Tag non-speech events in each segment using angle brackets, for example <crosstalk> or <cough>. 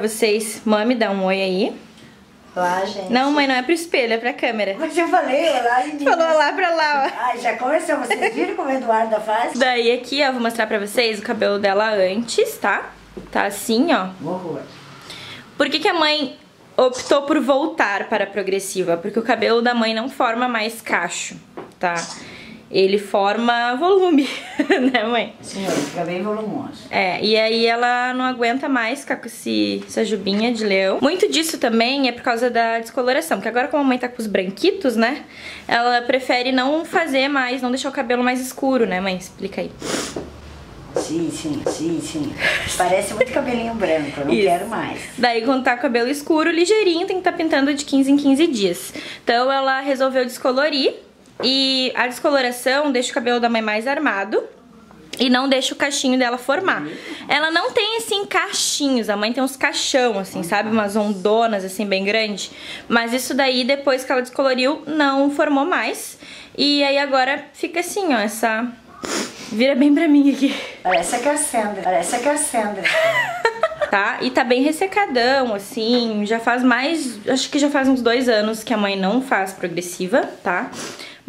vocês. Mami, dá um oi aí. Olá, gente. Não, mãe, não é pro espelho, é pra câmera. Mas eu falei, olá. <laughs> Falou lá pra lá, ó. Ai, já começou. Vocês viram como o Eduardo faz? Daí aqui, ó, vou mostrar pra vocês o cabelo dela antes, tá? Tá assim, ó. Horror. Por que, que a mãe optou por voltar para a progressiva? Porque o cabelo da mãe não forma mais cacho, tá? Ele forma volume, <laughs> né, mãe? Sim, fica bem volumoso. É, e aí ela não aguenta mais ficar com esse, essa jubinha de leão. Muito disso também é por causa da descoloração, porque agora como a mãe tá com os branquitos, né, ela prefere não fazer mais, não deixar o cabelo mais escuro, né, mãe? Explica aí. Sim, sim, sim, sim. Parece muito cabelinho branco, eu não Isso. quero mais. Daí, quando tá cabelo escuro, ligeirinho, tem que estar pintando de 15 em 15 dias. Então, ela resolveu descolorir. E a descoloração deixa o cabelo da mãe mais armado. E não deixa o cachinho dela formar. Ela não tem, assim, cachinhos. A mãe tem uns caixão, assim, sabe? Umas ondonas, assim, bem grande. Mas isso daí, depois que ela descoloriu, não formou mais. E aí, agora, fica assim, ó, essa... Vira bem pra mim aqui. Parece a Cassandra. Parece a Cassandra. <laughs> tá? E tá bem ressecadão, assim, já faz mais, acho que já faz uns dois anos que a mãe não faz progressiva, tá?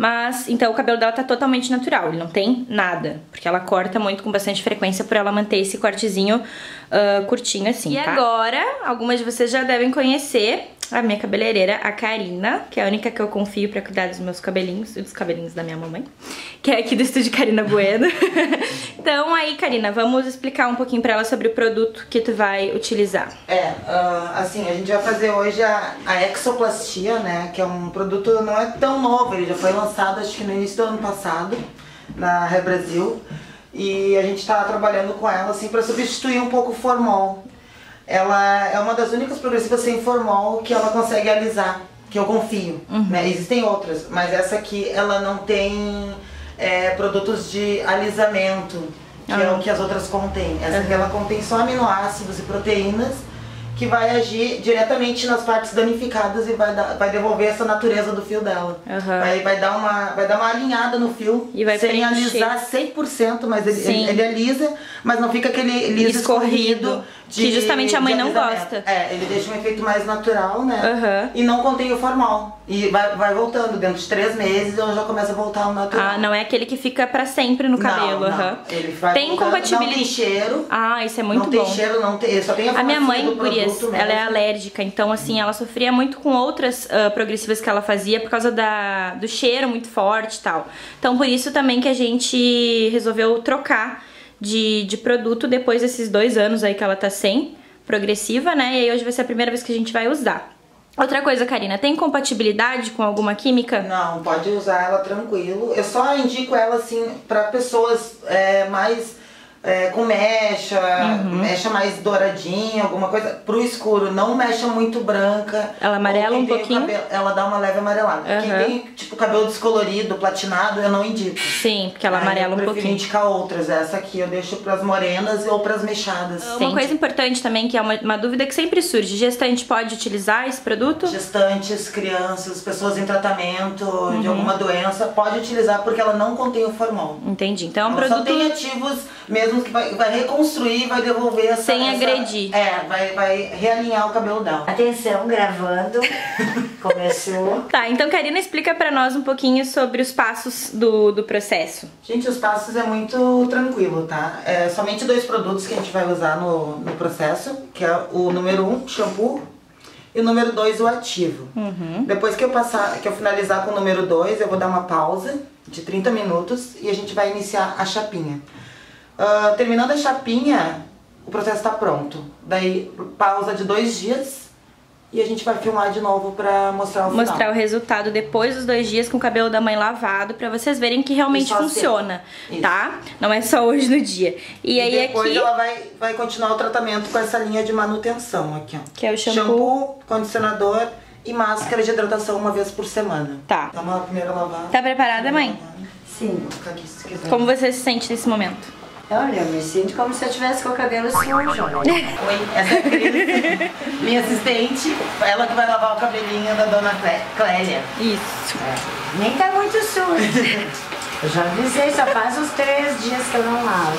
Mas, então o cabelo dela tá totalmente natural, ele não tem nada, porque ela corta muito com bastante frequência por ela manter esse cortezinho ah, curtinho assim, E tá? agora, algumas de vocês já devem conhecer a minha cabeleireira, a Karina, que é a única que eu confio pra cuidar dos meus cabelinhos e dos cabelinhos da minha mamãe, que é aqui do estúdio Karina Bueno. <laughs> então aí, Karina, vamos explicar um pouquinho pra ela sobre o produto que tu vai utilizar. É, ah, assim, a gente vai fazer hoje a, a exoplastia, né? Que é um produto não é tão novo, ele já foi lançado acho que no início do ano passado na Rebrasil. E a gente tá trabalhando com ela assim para substituir um pouco o formol. Ela é uma das únicas progressivas sem formol que ela consegue alisar, que eu confio. Né? Existem outras, mas essa aqui ela não tem é, produtos de alisamento, que é Ah. o que as outras contêm. Essa aqui ela contém só aminoácidos e proteínas que vai agir diretamente nas partes danificadas e vai, dar, vai devolver essa natureza do fio dela. Aham. Vai, vai, dar uma, vai dar uma alinhada no fio, E vai sem preencher. alisar 100%, mas ele, ele, ele alisa, mas não fica aquele liso Escorrido, escorrido. que justamente a mãe de não gosta. É, ele deixa um efeito mais natural, né? Aham. E não contém o formal. E vai, vai voltando, dentro de três meses ela já começa a voltar ao natural. Ah, não é aquele que fica pra sempre no cabelo, Não, não. aham. Ele vai Tem voltando, compatibilidade. Não tem cheiro. Ah, isso é muito não bom. tem cheiro, não tem. Só tem a A minha mãe, gurias, produto ela é alérgica, então assim, ela sofria muito com outras ah, progressivas que ela fazia por causa da, do cheiro muito forte e tal. Então por isso também que a gente resolveu trocar de, de produto depois desses dois anos aí que ela tá sem progressiva, né? E aí hoje vai ser a primeira vez que a gente vai usar. Outra coisa, Karina, tem compatibilidade com alguma química? Não, pode usar ela tranquilo. Eu só indico ela assim pra pessoas é, mais é, com mecha, Uhum. mecha mais douradinha, alguma coisa. Pro escuro, não mecha muito branca. Ela amarela um quem pouquinho? cabelo- ela dá uma leve amarelada. Quem Aham. tem tipo cabelo descolorido, platinado, eu não indico. Sim, porque ela Aí amarela um eu prefiro pouquinho. indicar outras. Essa aqui eu deixo pras morenas ou pras mechadas. Uma coisa importante também, que é uma, uma dúvida que sempre surge: gestante pode utilizar esse produto? Gestantes, crianças, pessoas em tratamento Uhum. de alguma doença, pode utilizar porque ela não contém o formol. Entendi. Então é um Ela só produto. tem ativos mesmo que vai, vai reconstruir, vai devolver essa... Sem essa- agredir. É, vai, vai realinhar o cabelo dela. Atenção, gravando. <laughs> Começou. Tá, então Karina explica pra nós um pouquinho sobre os passos do, do processo. Gente, os passos é muito tranquilo, tá? É somente dois produtos que a gente vai usar no, no processo, que é o número um, shampoo, e o número dois, o ativo. Uhum. Depois que eu passar, que eu finalizar com o número dois, eu vou dar uma pausa de 30 minutos e a gente vai iniciar a chapinha. Ah, terminando a chapinha, o processo está pronto. Daí, pausa de dois dias e a gente vai filmar de novo pra mostrar o Mostrar final. o resultado depois dos dois dias com o cabelo da mãe lavado pra vocês verem que realmente assim. funciona, tá? Não é só hoje no dia. E, E, aí depois aqui. ela vai, vai continuar o tratamento com essa linha de manutenção aqui, ó. Que é o shampoo. condicionador e máscara de hidratação uma vez por semana. Tá. Dá uma primeira lavada. Tá preparada, mãe? Sim. Como você se sente nesse momento? Olha, eu me sinto como se eu tivesse com o cabelo sujo. olha. Oi, essa é a Cris, minha assistente, ela que vai lavar o cabelinho da dona Clé- Clélia. Isso. Nem tá muito sujo. Eu já avisei, só faz uns três dias que eu não lavo.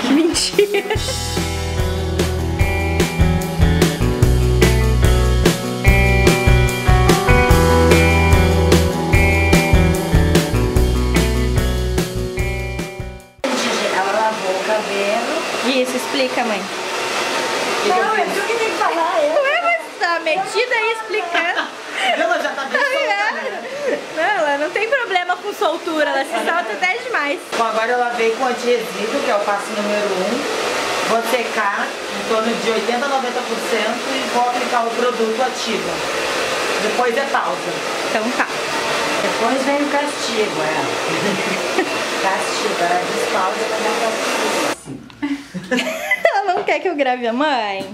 Que <laughs> mentira. Explica, mãe. Não, é tu que tem que falar, eu. Ué, mas tá metida aí explicando. <laughs> Ela já tá bem solta, né? Não, ela não tem problema com soltura, ela se solta até demais. Bom, agora ela veio com anti-resíduo, que é o passo número 1. Um. Vou secar em torno de 80 a 90% e vou aplicar o produto ativo. Depois é pausa. Então tá. Depois vem o castigo, é. <laughs> castigo, ela diz pausa pra dar castigo. Ela não quer que eu grave a mãe?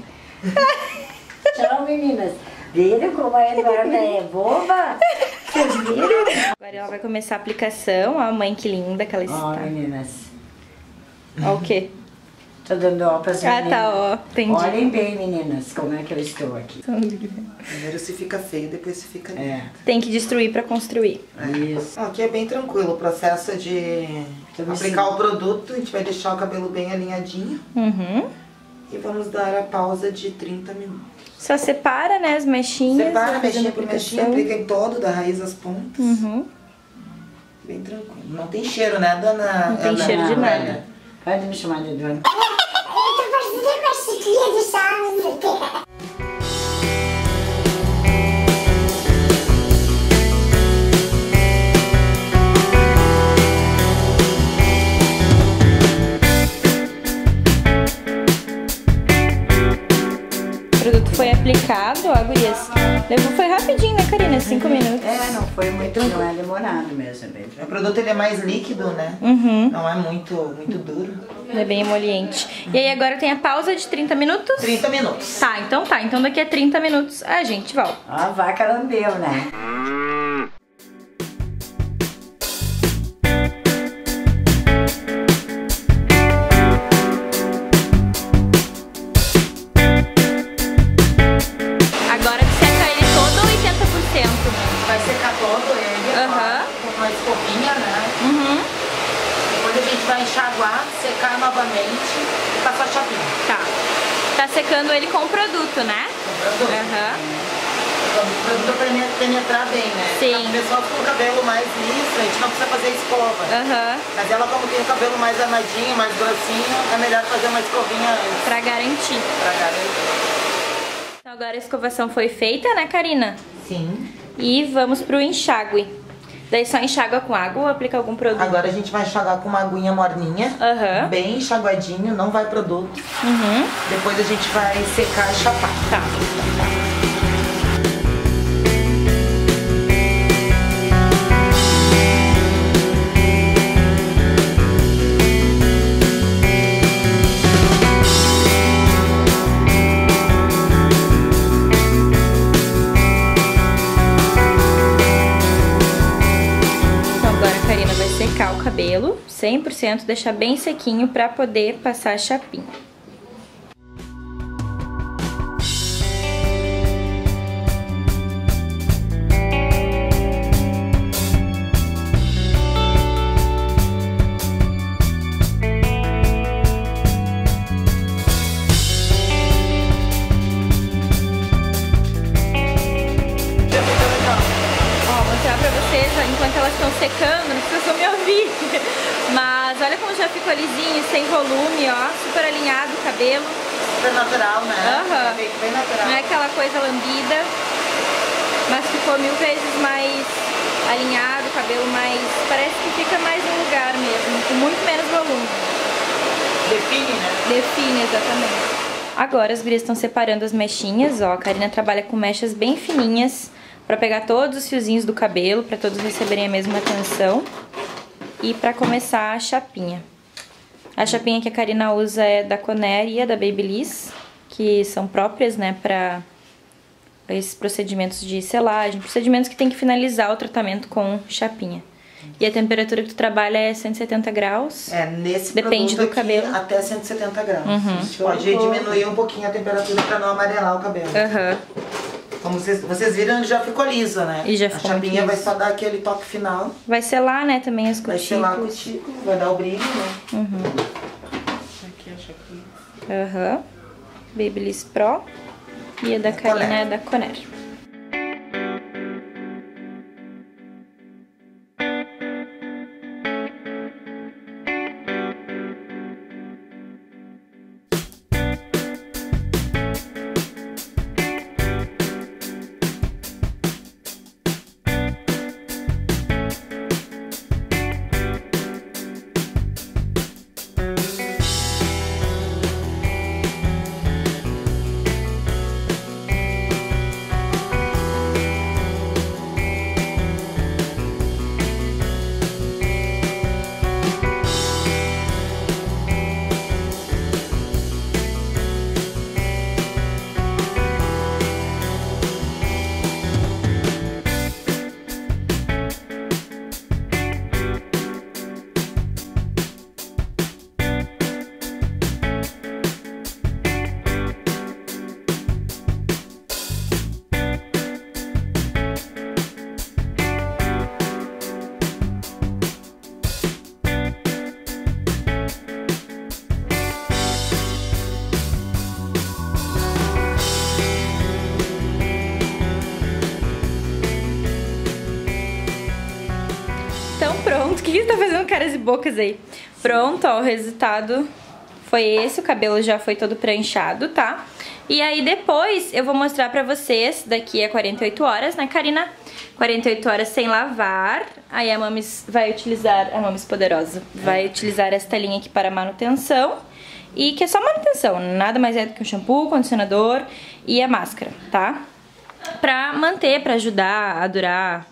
Tchau, meninas. Viram como a Eduarda é boba? Vocês viram? Agora ela vai começar a aplicação. Ó, a mãe que linda que ela Ó, está. meninas. Ó o quê? Tô dando ó pras Ah, meninas. tá, ó. Entendi. Olhem bem, meninas, como é que eu estou aqui. Primeiro se fica feio, depois se fica lindo. É, Tem que destruir pra construir. isso. Ó, Aqui é bem tranquilo o processo de aplicar o produto. A gente vai deixar o cabelo bem alinhadinho Uhum. e vamos dar a pausa de 30 minutos. Só separa, né, as mechinhas. Separa vai a fazendo mexinha por mexinha, aplicação. aplica em todo, da raiz às pontas. Uhum. Bem tranquilo. Não tem cheiro, né, dona? Não tem Ana cheiro de nada. Amélia? Pode me chamar de Eduardo. Aplicado, ó, gurias. Levou, foi rapidinho, né, Karina? Cinco minutos. É, não foi muito, não é demorado mesmo, é bem O produto ele é mais líquido, né? Uhum. Não é muito, muito duro. Ele é bem emoliente. E aí agora tem a pausa de 30 minutos? 30 minutos. Tá, então tá. Então daqui a 30 minutos a gente volta. Ó, a vaca lambeu, né? Secando ele com o produto, né? O produto. Aham. O produto pene- penetrar bem, né? Sim. O pessoal com o cabelo mais liso, a gente não precisa fazer escova. Aham. Mas ela como tem o cabelo mais armadinho, mais grossinho, é melhor fazer uma escovinha antes Pra garantir. pra garantir. Então agora a escovação foi feita, né, Karina? Sim. E vamos pro enxágue. Daí só enxágua com água ou aplica algum produto? Agora a gente vai enxaguar com uma aguinha morninha. Aham. Bem enxaguadinho, não vai produto. Uhum. Depois a gente vai secar e chapar. Tá. Agora a Karina vai secar o cabelo 100%, deixar bem sequinho pra poder passar a chapinha. Ficou lisinho, sem volume, ó. Super alinhado o cabelo. Super natural, né? Aham. É feito bem natural. Não é aquela coisa lambida. Mas ficou mil vezes mais alinhado, o cabelo mais. Parece que fica mais no lugar mesmo, com muito menos volume. Define, né? Define, exatamente. Agora as gurias estão separando as mechinhas, ó. A Karina trabalha com mechas bem fininhas pra pegar todos os fiozinhos do cabelo, pra todos receberem a mesma atenção. E pra começar a chapinha. A chapinha que a Karina usa é da Conair e a da Babyliss, que são próprias, né, pra esses procedimentos de selagem, procedimentos que tem que finalizar o tratamento com chapinha. E a temperatura que tu trabalha é 170 graus. É, nesse Depende do cabelo. até 170 graus. Uhum. Pode diminuir um pouquinho a temperatura pra não amarelar o cabelo. Aham. Como vocês, vocês viram, ele já ficou liso, né? E já a ficou muito chapinha vai só dar aquele toque final. Vai selar, né, também as Vai selar cutículas. tico, vai dar o brilho, né? Uhum. Aqui a chapinha. Aham. Babyliss Pro. E a da Karina é da Conair. Bocas aí? Pronto, ó, o resultado foi esse. O cabelo já foi todo pranchado, tá? E aí depois eu vou mostrar pra vocês, daqui a 48 horas, né, Karina? 48 horas sem lavar. Aí a Mamis vai utilizar, a Mamis Poderosa, vai utilizar esta linha aqui para manutenção. E que é só manutenção, nada mais é do que um shampoo, condicionador e a máscara, tá? Pra manter, pra ajudar a durar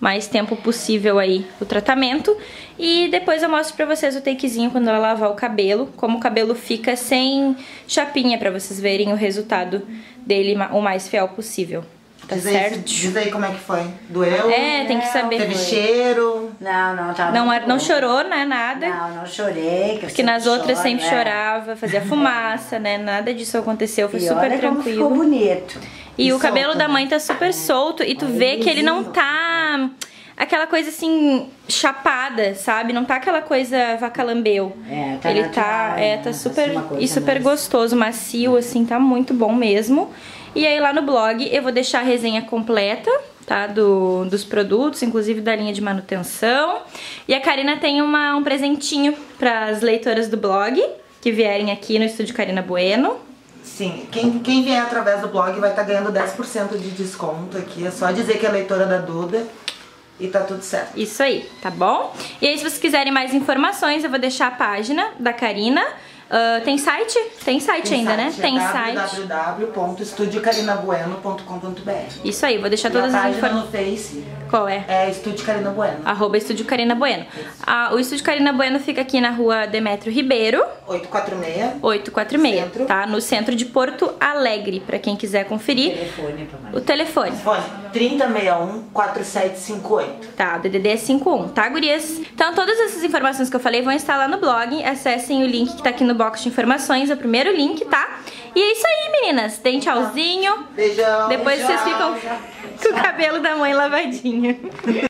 mais tempo possível aí o tratamento. E depois eu mostro pra vocês o takezinho quando ela lavar o cabelo, como o cabelo fica sem chapinha, pra vocês verem o resultado dele o mais fiel possível. Tá diz aí, certo? diz aí como é que foi. Doeu? É, tem que saber. Teve cheiro? Não, não, tava Não, muito não chorou, né? Nada. Não, não chorei. Que Porque nas outras choro, sempre é. chorava, fazia <laughs> fumaça, né? Nada disso aconteceu, foi E super olha como tranquilo. ficou bonito. E, E o cabelo solto, da né? mãe tá super solto e tu vê que ele não tá aquela coisa assim chapada, sabe? Não tá aquela coisa vacalambeu. É, tá ele natural, tá, é, né? tá Assim, super e super mais- gostoso, macio assim, tá muito bom mesmo. E aí lá no blog eu vou deixar a resenha completa, tá? Do, dos produtos, inclusive da linha de manutenção. E a Karina tem uma, um presentinho para as leitoras do blog que vierem aqui no estúdio Karina Bueno. Sim, quem, quem vier através do blog vai estar ganhando 10% de desconto aqui. É só dizer que é leitora da Duda e tá tudo certo. Isso aí, tá bom? E aí, se vocês quiserem mais informações, eu vou deixar a página da Karina. Ah, tem site? Tem site ainda, né? é Tem site. www.estudiocarinabueno.com.br Isso aí, vou deixar E todas as informações. no Face Qual é? é Estúdio Carina Bueno. Arroba Estúdio Karina Bueno. Ah, o Estúdio Karina Bueno fica aqui na rua Demetrio Ribeiro, 846 846, Centro. tá? No centro de Porto Alegre, pra quem quiser conferir. Telefone pra mais. O telefone. Fone 3061 4758. Tá, o DDD é 51, tá, gurias? Então, todas essas informações que eu falei vão estar lá no blog. Acessem o link que tá aqui no box de informações, é o primeiro link, tá? E é isso aí, meninas. Deem tchauzinho. Beijão. Depois vocês Tchau. ficam com o cabelo da mãe lavadinho. <laughs>